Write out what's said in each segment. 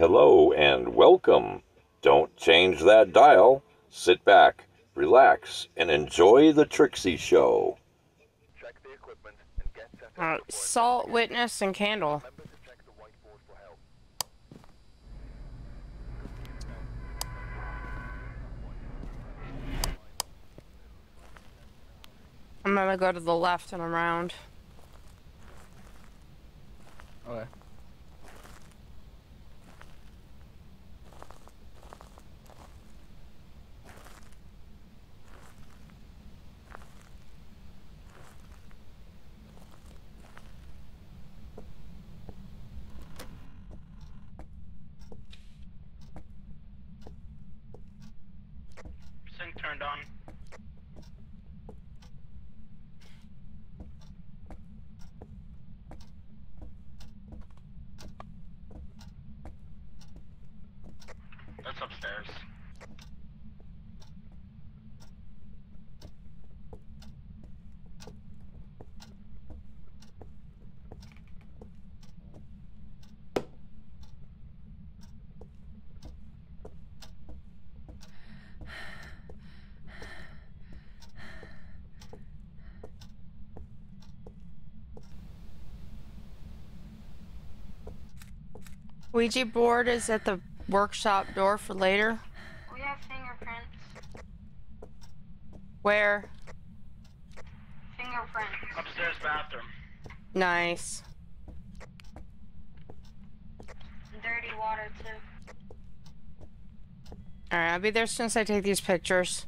Hello and welcome. Don't change that dial. Sit back, relax, and enjoy the Trixie Show. Uh, salt, witness, and candle. I'm gonna go to the left and around. Okay. Turned on. That's upstairs. Ouija board is at the workshop door for later. We have fingerprints. Where? Fingerprints. Upstairs bathroom. Nice. Dirty water too. Alright, I'll be there as soon as I take these pictures.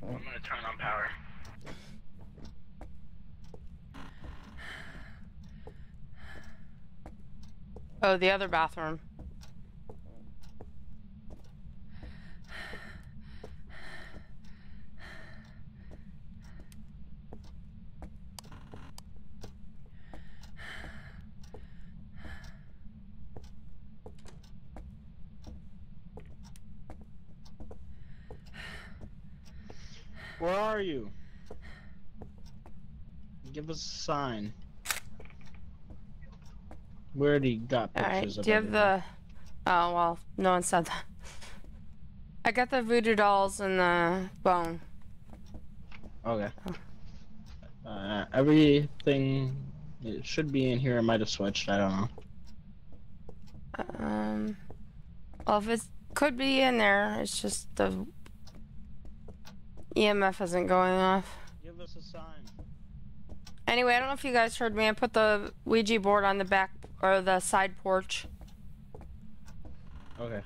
I'm gonna turn on power. Oh, the other bathroom. Where are you? Give us a sign. We already got pictures Alright, of do you have the... Oh, well, no one said that. I got the voodoo dolls and the bone. Okay. Uh, everything it should be in here. It might have switched. I don't know. Um, well, if it could be in there, it's just the EMF isn't going off. Give us a sign. Anyway, I don't know if you guys heard me. I put the Ouija board on the back or the side porch. Okay.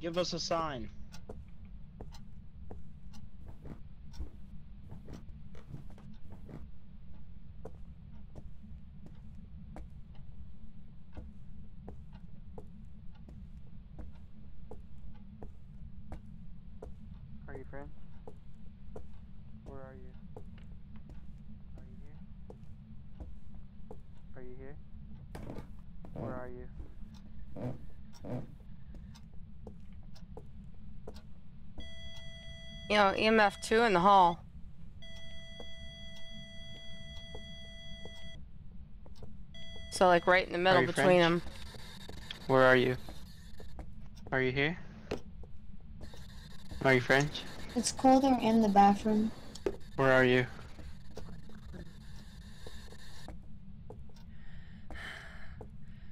Give us a sign. Are you friends? Where are you? Are you here? Are you here? Where are you? You know, EMF 2 in the hall. So, like, right in the middle between French? them. Where are you? Are you here? Are you French? It's colder in the bathroom. Where are you?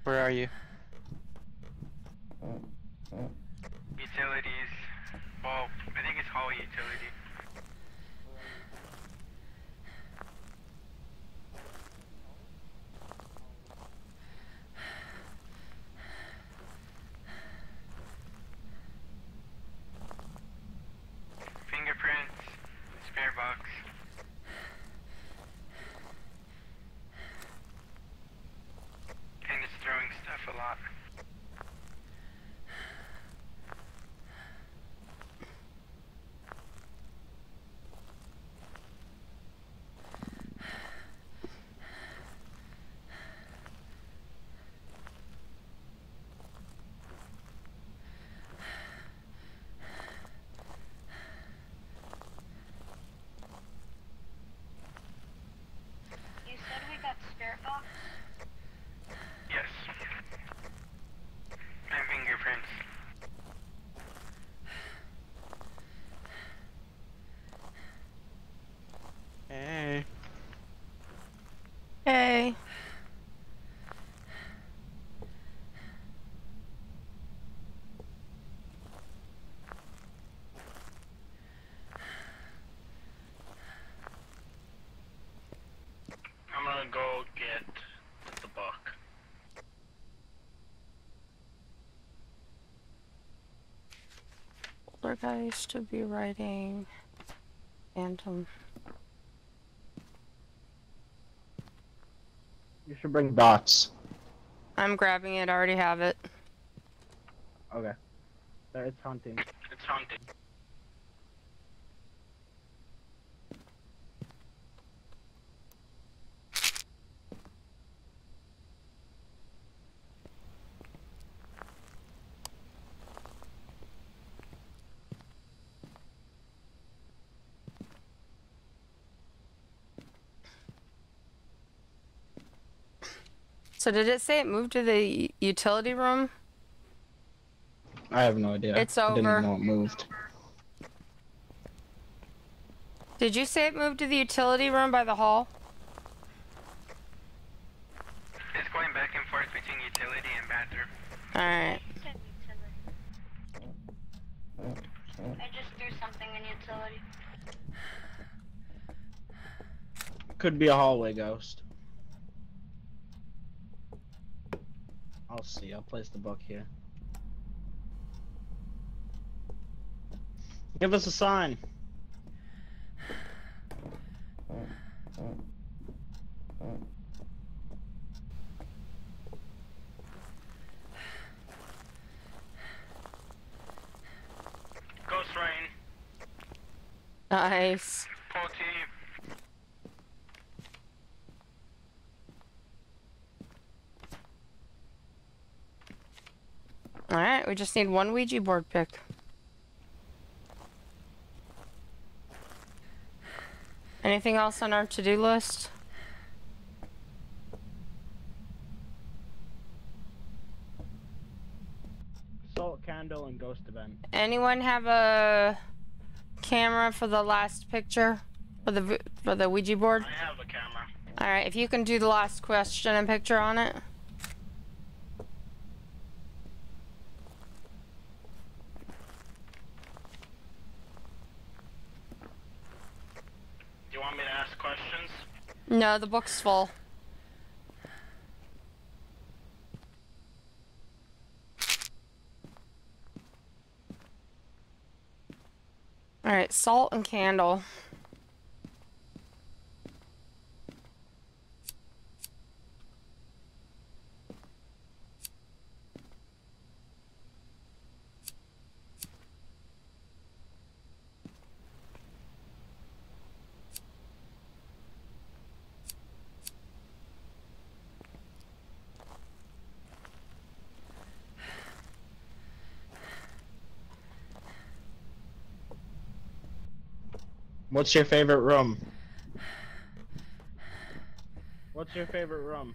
Where are you? Utilities. Well, I think it's hall utility. Fingerprints. Spirit box. And it's throwing stuff a lot. Poltergeist to be writing Phantom. You should bring dots. I'm grabbing it, I already have it. Okay. There, it's hunting. It's hunting. So did it say it moved to the utility room? I have no idea. It's I didn't even know it moved. Did you say it moved to the utility room by the hall? It's going back and forth between utility and bathroom. Alright. I just threw something in utility. Could be a hallway ghost. place the book here. Give us a sign. Ghost writing. Nice. 40 Alright, we just need one Ouija board pick. Anything else on our to-do list? Salt candle and ghost event. Anyone have a camera for the last picture for the for the Ouija board? I have a camera. All right, if you can do the last question and picture on it. Do you want me to ask questions? No, the book's full. All right, salt and candle. What's your favorite room? What's your favorite room?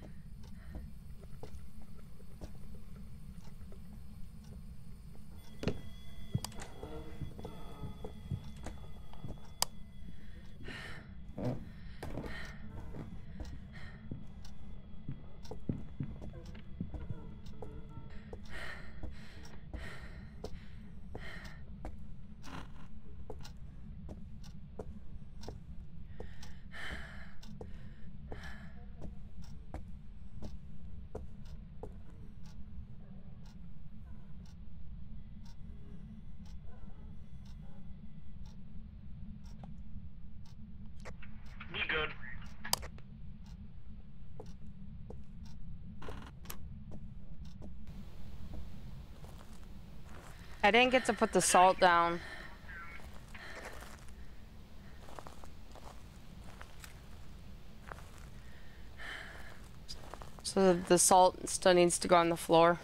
I didn't get to put the salt down. So the, salt still needs to go on the floor.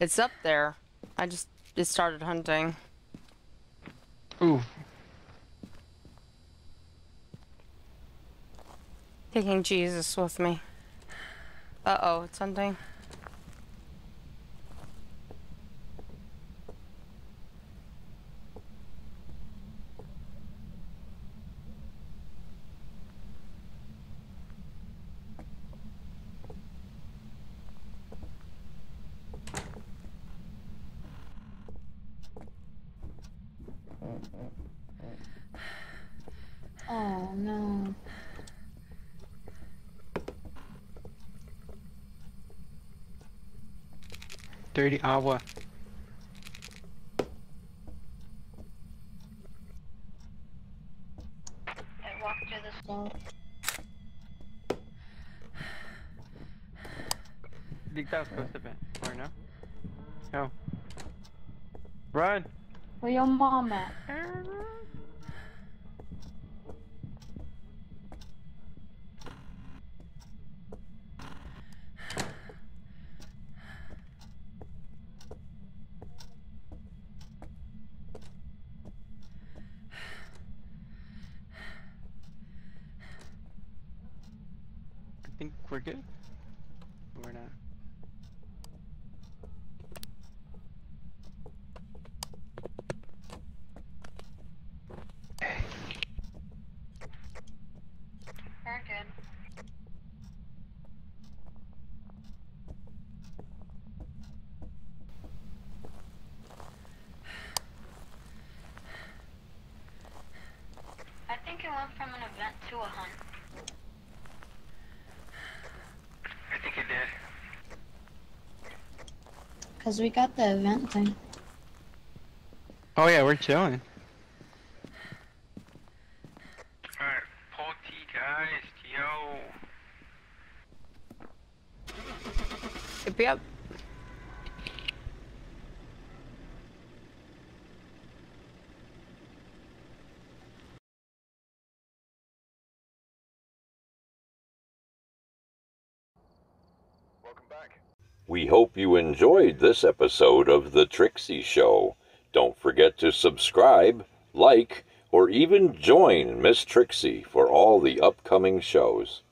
It's up there. I just just started hunting. Ooh, Taking Jesus with me. Uh oh, it's hunting. Oh no. Dirty agua. I walked through the snow. I think that was supposed to be. Or no? No. Run! Where your mom at? Uh, I think we're good. We're not. Very good. I think it went from an event to a hunt. I think it did. Because we got the event thing. Oh yeah, we're chilling. We hope you enjoyed this episode of The Trixie Show. Don't forget to subscribe, like, or even join Miss Trixie for all the upcoming shows.